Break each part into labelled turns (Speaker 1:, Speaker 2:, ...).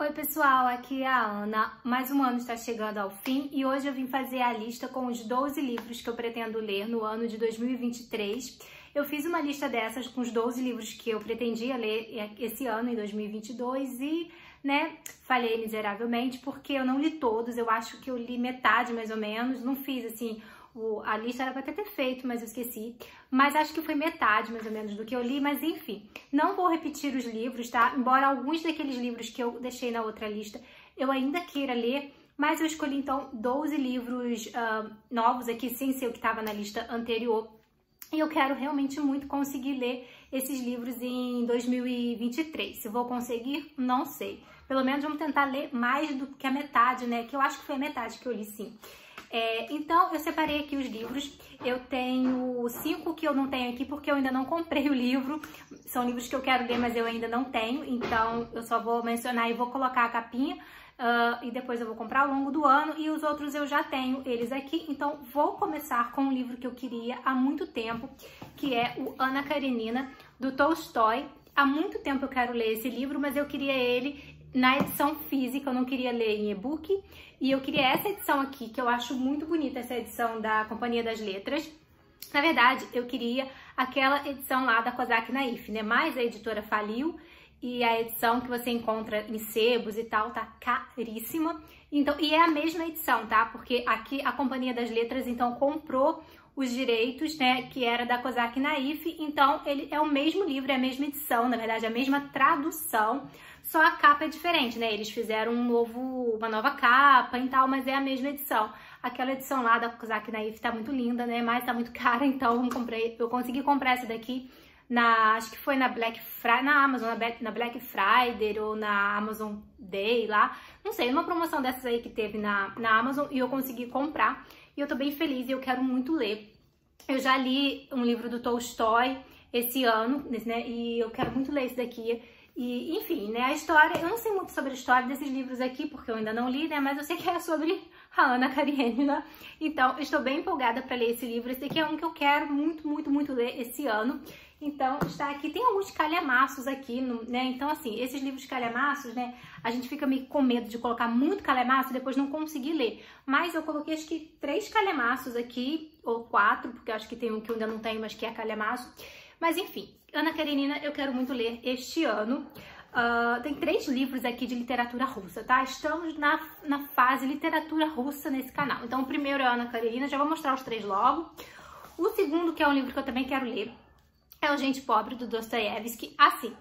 Speaker 1: Oi pessoal, aqui é a Ana. Mais um ano está chegando ao fim e hoje eu vim fazer a lista com os 12 livros que eu pretendo ler no ano de 2023. Eu fiz uma lista dessas com os 12 livros que eu pretendia ler esse ano, em 2022, e, né, falhei miseravelmente porque eu não li todos, eu acho que eu li metade mais ou menos, não fiz assim a lista era pra ter feito, mas eu esqueci. Mas acho que foi metade, mais ou menos, do que eu li. Mas enfim, não vou repetir os livros, tá? Embora alguns daqueles livros que eu deixei na outra lista eu ainda queira ler. Mas eu escolhi, então, 12 livros uh, novos aqui, sem ser o que estava na lista anterior. E eu quero realmente muito conseguir ler esses livros em 2023. Se vou conseguir, não sei. Pelo menos vamos tentar ler mais do que a metade, né? Que eu acho que foi a metade que eu li, sim. É, então, eu separei aqui os livros. Eu tenho cinco que eu não tenho aqui porque eu ainda não comprei o livro. São livros que eu quero ler, mas eu ainda não tenho. Então, eu só vou mencionar e vou colocar a capinha. Uh, e depois eu vou comprar ao longo do ano. E os outros eu já tenho eles aqui. Então, vou começar com um livro que eu queria há muito tempo, que é o Ana Karenina, do Tolstói. Há muito tempo eu quero ler esse livro, mas eu queria ele na edição física, eu não queria ler em e-book. E eu queria essa edição aqui, que eu acho muito bonita, essa edição da Companhia das Letras. Na verdade, eu queria aquela edição lá da Kozak Naif, né? Mas a editora faliu e a edição que você encontra em sebos e tal tá caríssima. Então, e é a mesma edição, tá? Porque aqui a Companhia das Letras então comprou os direitos, né, que era da Kozak Naif, então ele é o mesmo livro, é a mesma edição, na verdade, a mesma tradução, só a capa é diferente, né? Eles fizeram um novo, uma nova capa e tal, mas é a mesma edição. Aquela edição lá da Kozak Naif tá muito linda, né? Mas tá muito cara, então eu comprei, eu consegui comprar essa daqui na, acho que foi na Black Friday, na Amazon, na Black Friday ou na Amazon Day lá, não sei, uma promoção dessas aí que teve na, na Amazon e eu consegui comprar e eu tô bem feliz e eu quero muito ler. Eu já li um livro do Tolstói esse ano, né, e eu quero muito ler esse daqui. E, enfim, né, a história, eu não sei muito sobre a história desses livros aqui, porque eu ainda não li, né, mas eu sei que é sobre a Ana Karenina. Então, estou bem empolgada para ler esse livro. Esse aqui é um que eu quero muito, muito, muito ler esse ano. Então, está aqui, tem alguns calhamaços aqui, né? Então, assim, esses livros calhamaços, né? A gente fica meio com medo de colocar muito calhamaço e depois não conseguir ler. Mas eu coloquei, acho que, três calhamaços aqui, ou quatro, porque acho que tem um que eu ainda não tenho, mas que é calhamaço. Mas, enfim, Ana Karenina eu quero muito ler este ano. Uh, tem três livros aqui de literatura russa, tá? Estamos na, na fase literatura russa nesse canal. Então, o primeiro é Ana Karenina, já vou mostrar os três logo. O segundo, que é um livro que eu também quero ler, é O Gente Pobre, do Dostoiévski. Assim,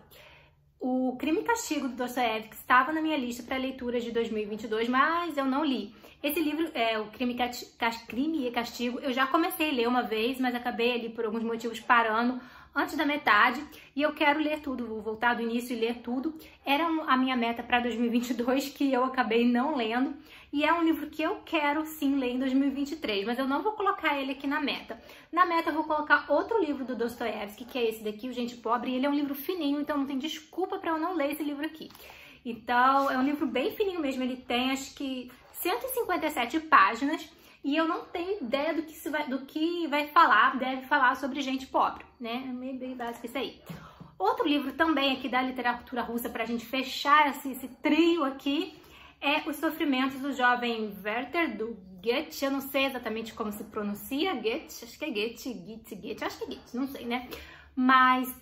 Speaker 1: o Crime e Castigo, do Dostoiévski, estava na minha lista para leitura de 2022, mas eu não li. Esse livro, é o Crime, Crime e Castigo, eu já comecei a ler uma vez, mas acabei ali por alguns motivos parando antes da metade e eu quero ler tudo, vou voltar do início e ler tudo. Era a minha meta para 2022 que eu acabei não lendo e é um livro que eu quero sim ler em 2023, mas eu não vou colocar ele aqui na meta. Na meta eu vou colocar outro livro do Dostoiévski, que é esse daqui, O Gente Pobre, e ele é um livro fininho, então não tem desculpa para eu não ler esse livro aqui. Então, é um livro bem fininho mesmo, ele tem acho que 157 páginas e eu não tenho ideia do que, se vai, do que vai falar, deve falar sobre gente pobre, né? É meio bem básico isso aí. Outro livro também aqui da literatura russa para a gente fechar esse, esse, trio aqui é Os Sofrimentos do Jovem Werther, do Goethe. Eu não sei exatamente como se pronuncia Goethe, acho que é Goethe, Goethe, Goethe, acho que é Goethe, não sei, né? Mas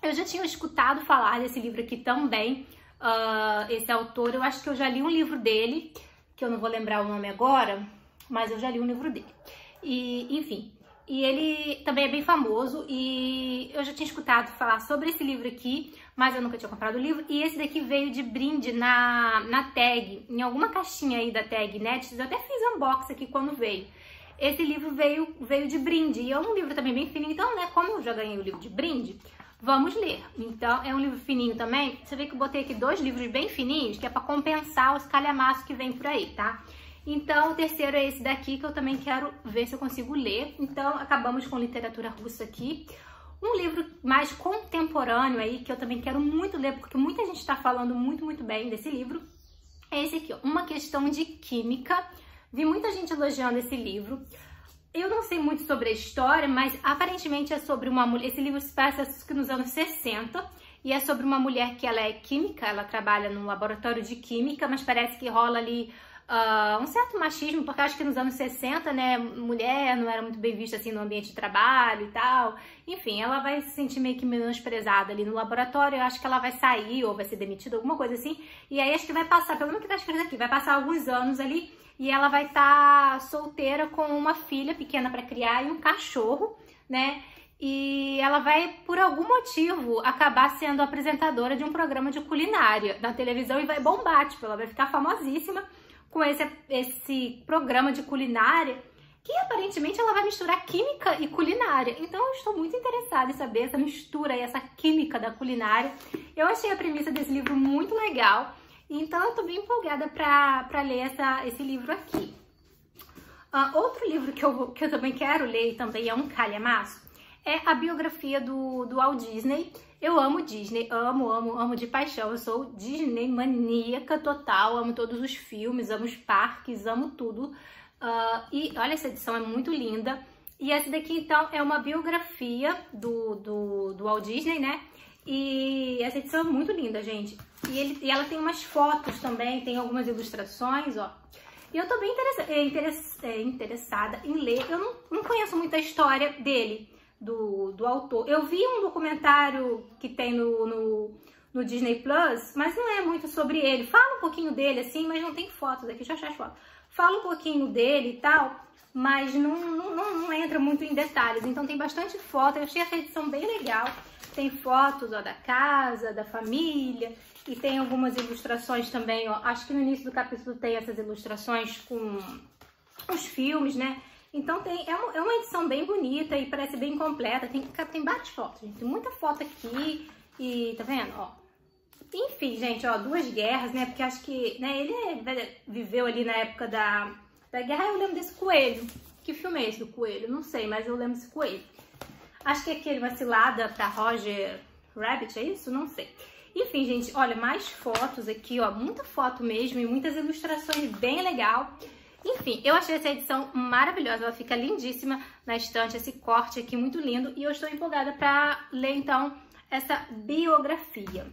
Speaker 1: eu já tinha escutado falar desse livro aqui também, uh, esse autor, eu acho que eu já li um livro dele, que eu não vou lembrar o nome agora, mas eu já li um livro dele. E, enfim, e ele também é bem famoso e eu já tinha escutado falar sobre esse livro aqui, mas eu nunca tinha comprado o livro. E esse daqui veio de brinde na, na tag, em alguma caixinha aí da tag Netflix. Eu até fiz unboxing aqui quando veio. Esse livro veio, veio de brinde e é um livro também bem fininho. Então, né, como eu já ganhei o livro de brinde, vamos ler. Então, é um livro fininho também. Você vê que eu botei aqui dois livros bem fininhos, que é para compensar os calhamaços que vem por aí, tá? Então, o terceiro é esse daqui que eu também quero ver se eu consigo ler. Então, acabamos com literatura russa aqui. Um livro mais contemporâneo aí, que eu também quero muito ler, porque muita gente está falando muito, muito bem desse livro, é esse aqui, Uma Questão de Química. Vi muita gente elogiando esse livro. Eu não sei muito sobre a história, mas aparentemente é sobre uma mulher. Esse livro se passa nos anos 60 e é sobre uma mulher que ela é química, ela trabalha num laboratório de química, mas parece que rola ali uh, um certo machismo, porque acho que nos anos 60, né, mulher não era muito bem vista assim no ambiente de trabalho e tal. Enfim, ela vai se sentir meio que menosprezada ali no laboratório, eu acho que ela vai sair ou vai ser demitida, alguma coisa assim. E aí acho que vai passar, pelo menos que tá escrito aqui, vai passar alguns anos ali e ela vai estar tá solteira com uma filha pequena para criar e um cachorro, né? e ela vai, por algum motivo, acabar sendo apresentadora de um programa de culinária na televisão e vai bombar, tipo, ela vai ficar famosíssima com esse, esse programa de culinária que aparentemente ela vai misturar química e culinária. Então eu estou muito interessada em saber essa mistura e essa química da culinária. Eu achei a premissa desse livro muito legal, então eu estou bem empolgada para ler essa, esse livro aqui. Uh, outro livro que eu, que eu também quero ler também é um calhamaço, é a biografia do, do Walt Disney. Eu amo Disney, amo, amo, amo de paixão. Eu sou Disney maníaca total, amo todos os filmes, amo os parques, amo tudo. Uh, e olha, essa edição é muito linda. E essa daqui, então, é uma biografia do, do, do Walt Disney, né? E essa edição é muito linda, gente. E, ele, e ela tem umas fotos também, tem algumas ilustrações, ó. E eu tô bem interessa, é, interessada em ler. Eu não, não conheço muito a história dele do, do autor. Eu vi um documentário que tem no, no, no, Disney Plus, mas não é muito sobre ele. Fala um pouquinho dele, assim, mas não tem fotos aqui, deixa eu achar as fotos. Fala um pouquinho dele e tal, mas não, não, não, entra muito em detalhes. Então tem bastante foto, eu achei essa edição bem legal. Tem fotos ó, da casa, da família, e tem algumas ilustrações também, ó. Acho que no início do capítulo tem essas ilustrações com os filmes, né? Então tem, é, uma, é uma edição bem bonita e parece bem completa. Tem, tem várias fotos, gente. Tem muita foto aqui e tá vendo? Ó. Enfim, gente, ó, duas guerras, né? Porque acho que, né, ele é, viveu ali na época da, da guerra. Eu lembro desse coelho. Que filme é esse do coelho? Não sei, mas eu lembro desse coelho. Acho que é aquele vacilada pra Roger Rabbit, é isso? Não sei. Enfim, gente, olha, mais fotos aqui, ó. Muita foto mesmo e muitas ilustrações bem legal. Enfim, eu achei essa edição maravilhosa, ela fica lindíssima na estante, esse corte aqui muito lindo e eu estou empolgada para ler então essa biografia.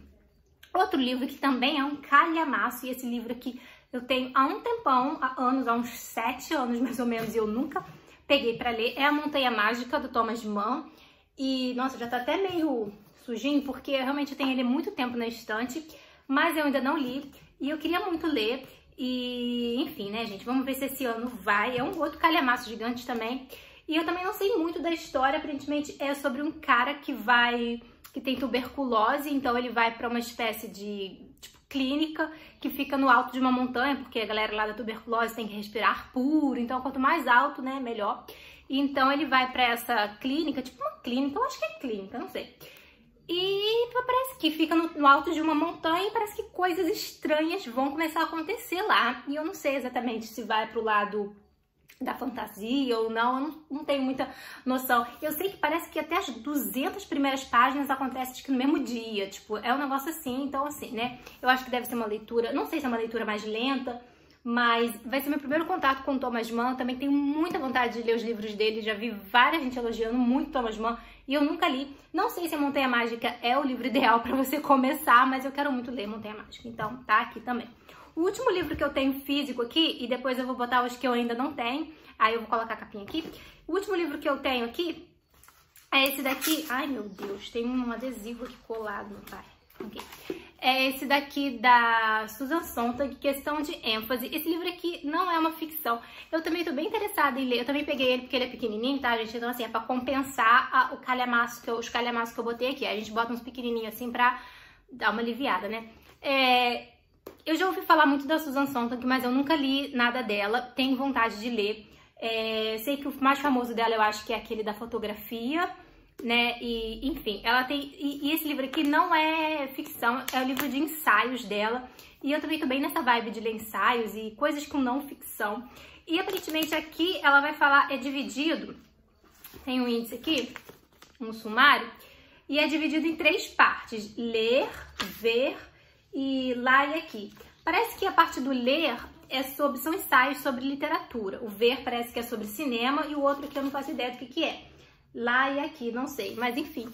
Speaker 1: Outro livro que também é um calhamaço e esse livro aqui eu tenho há um tempão, há anos, há uns sete anos mais ou menos, e eu nunca peguei para ler, é A Montanha Mágica, do Thomas Mann. E, nossa, já tá até meio sujinho, porque eu realmente tenho ele muito tempo na estante, mas eu ainda não li, e eu queria muito ler. E, enfim, né, gente? Vamos ver se esse ano vai. É um outro calhamaço gigante também. E eu também não sei muito da história, aparentemente é sobre um cara que vai. que tem tuberculose, então ele vai para uma espécie de tipo, clínica que fica no alto de uma montanha, porque a galera lá da tuberculose tem que respirar puro, então quanto mais alto, né, melhor. Então ele vai para essa clínica, tipo uma clínica, eu acho que é clínica, não sei e parece que fica no, alto de uma montanha e parece que coisas estranhas vão começar a acontecer lá. E eu não sei exatamente se vai pro lado da fantasia ou não, eu não, não tenho muita noção. Eu sei que parece que até as 200 primeiras páginas acontecem que no mesmo dia, tipo, é um negócio assim, então assim, né? Eu acho que deve ser uma leitura, não sei se é uma leitura mais lenta, mas vai ser meu primeiro contato com o Thomas Mann. Também tenho muita vontade de ler os livros dele, já vi várias gente elogiando muito Thomas Mann e eu nunca li. Não sei se a Montanha Mágica é o livro ideal para você começar, mas eu quero muito ler Montanha Mágica, então tá aqui também. O último livro que eu tenho físico aqui, e depois eu vou botar os que eu ainda não tenho, aí eu vou colocar a capinha aqui. O último livro que eu tenho aqui é esse daqui. Ai, meu Deus, tem um adesivo aqui colado, meu pai. Ok é esse daqui da Susan Sontag, Questão de ênfase. Esse livro aqui não é uma ficção. Eu também tô bem interessada em ler. Eu também peguei ele porque ele é pequenininho, tá, gente? Então, assim, é pra compensar a, o calhamaço que eu, os calhamaços que eu botei aqui. A gente bota uns pequenininhos assim pra dar uma aliviada, né? É, eu já ouvi falar muito da Susan Sontag, mas eu nunca li nada dela. Tenho vontade de ler. É, sei que o mais famoso dela eu acho que é aquele da fotografia né? E, enfim, ela tem. E, e, esse livro aqui não é ficção, é o livro de ensaios dela. E eu também tô bem nessa vibe de ler ensaios e coisas com não ficção. E aparentemente aqui ela vai falar, é dividido, tem um índice aqui, um sumário, e é dividido em três partes: ler, ver e lá e aqui. Parece que a parte do ler é sobre, são ensaios sobre literatura. O ver parece que é sobre cinema e o outro aqui eu não faço ideia do que, que é lá e aqui, não sei. Mas enfim,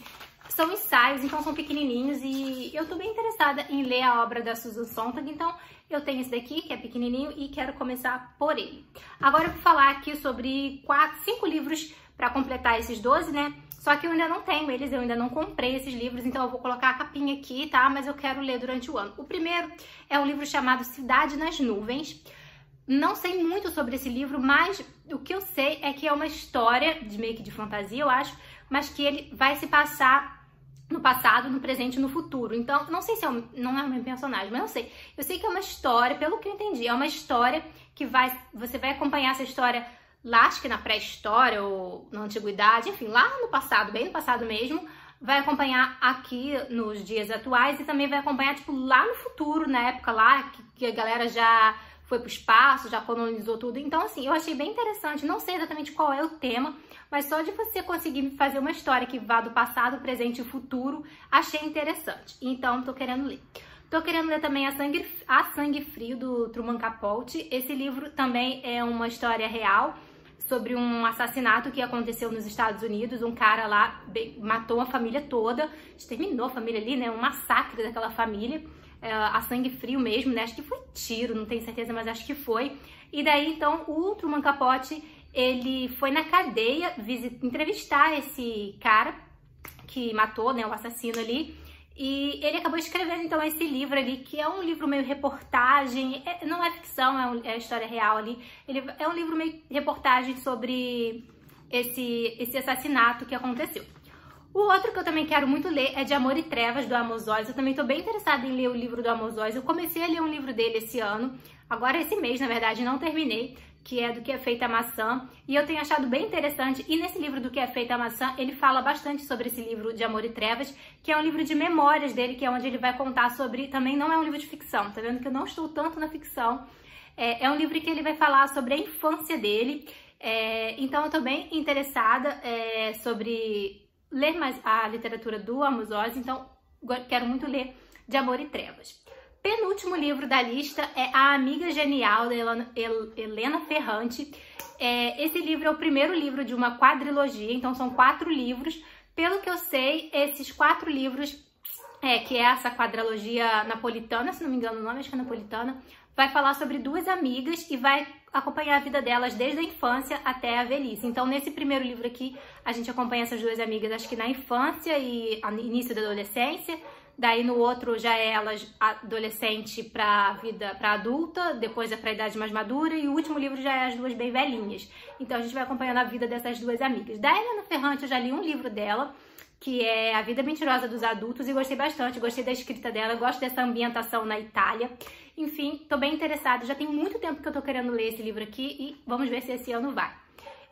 Speaker 1: são ensaios, então são pequenininhos e eu tô bem interessada em ler a obra da Susan Sontag, então eu tenho esse daqui, que é pequenininho, e quero começar por ele. Agora eu vou falar aqui sobre quatro, cinco livros para completar esses 12, né? Só que eu ainda não tenho eles, eu ainda não comprei esses livros, então eu vou colocar a capinha aqui, tá? Mas eu quero ler durante o ano. O primeiro é um livro chamado Cidade nas Nuvens. Não sei muito sobre esse livro, mas o que eu sei é que é uma história de meio que de fantasia, eu acho, mas que ele vai se passar no passado, no presente e no futuro. Então, não sei se é um, não é mesmo personagem, mas não sei. Eu sei que é uma história, pelo que eu entendi, é uma história que vai, você vai acompanhar essa história lá, acho que na pré-história ou na antiguidade, enfim, lá no passado, bem no passado mesmo, vai acompanhar aqui nos dias atuais e também vai acompanhar, tipo, lá no futuro, na época lá que, que a galera já foi pro espaço, já colonizou tudo. Então, assim, eu achei bem interessante. Não sei exatamente qual é o tema, mas só de você conseguir fazer uma história que vá do passado, presente e futuro, achei interessante. Então, tô querendo ler. Tô querendo ler também a Sangue, a Sangue Frio, do Truman Capote. Esse livro também é uma história real sobre um assassinato que aconteceu nos Estados Unidos. Um cara lá matou a família toda, exterminou a família ali, né? Um massacre daquela família. É, a sangue frio mesmo, né? Acho que foi tiro, não tenho certeza, mas acho que foi. E daí, então, o Truman Capote, ele foi na cadeia entrevistar esse cara que matou, né, o assassino ali. E ele acabou escrevendo, então, esse livro ali, que é um livro meio reportagem, é, não é ficção, é, um, é história real ali. Ele é um livro meio reportagem sobre esse, esse assassinato que aconteceu. O outro que eu também quero muito ler é de Amor e Trevas, do Amos Oz. Eu também estou bem interessada em ler o livro do Amos Oz. Eu comecei a ler um livro dele esse ano, agora esse mês, na verdade, não terminei, que é do que é feita a maçã, e eu tenho achado bem interessante. E nesse livro do que é feita a maçã, ele fala bastante sobre esse livro de Amor e Trevas, que é um livro de memórias dele, que é onde ele vai contar sobre. Também não é um livro de ficção, tá vendo que eu não estou tanto na ficção. É, é um livro que ele vai falar sobre a infância dele. É, então eu tô bem interessada é, sobre ler mais a literatura do Amos Oz, então quero muito ler De Amor e Trevas. Penúltimo livro da lista é A Amiga Genial, da Helena Ferrante. É, esse livro é o primeiro livro de uma quadrilogia, então são quatro livros. Pelo que eu sei, esses quatro livros, é, que é essa quadrilogia napolitana, se não me engano o nome, acho que é napolitana, vai falar sobre duas amigas e vai acompanhar a vida delas desde a infância até a velhice. Então, nesse primeiro livro aqui, a gente acompanha essas duas amigas, acho que na infância e início da adolescência. Daí no outro já é elas adolescente para vida para adulta, depois é para idade mais madura e o último livro já é as duas bem velhinhas. Então a gente vai acompanhando a vida dessas duas amigas. Da Helena Ferrante eu já li um livro dela, que é A Vida Mentirosa dos Adultos, e gostei bastante, gostei da escrita dela, gosto dessa ambientação na Itália. Enfim, tô bem interessada, já tem muito tempo que eu tô querendo ler esse livro aqui e vamos ver se esse ano vai.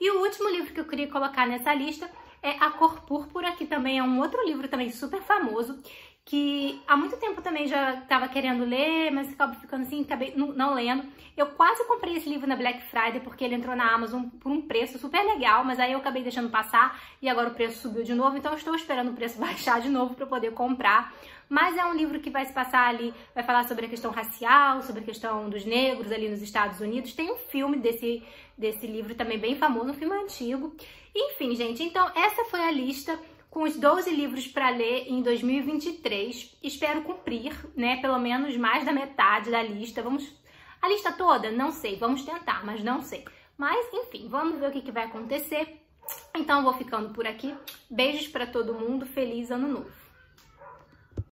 Speaker 1: E o último livro que eu queria colocar nessa lista é A Cor Púrpura, que também é um outro livro também super famoso, que há muito tempo também já estava querendo ler, mas acabou ficando assim, acabei não, não, lendo. Eu quase comprei esse livro na Black Friday porque ele entrou na Amazon por um preço super legal, mas aí eu acabei deixando passar e agora o preço subiu de novo, então estou esperando o preço baixar de novo para poder comprar. Mas é um livro que vai se passar ali, vai falar sobre a questão racial, sobre a questão dos negros ali nos Estados Unidos. Tem um filme desse, desse livro também bem famoso, um filme antigo. Enfim, gente, então essa foi a lista com os 12 livros para ler em 2023. Espero cumprir, né, pelo menos mais da metade da lista. Vamos a lista toda? Não sei, vamos tentar, mas não sei. Mas enfim, vamos ver o que, que vai acontecer. Então vou ficando por aqui. Beijos para todo mundo, feliz ano novo.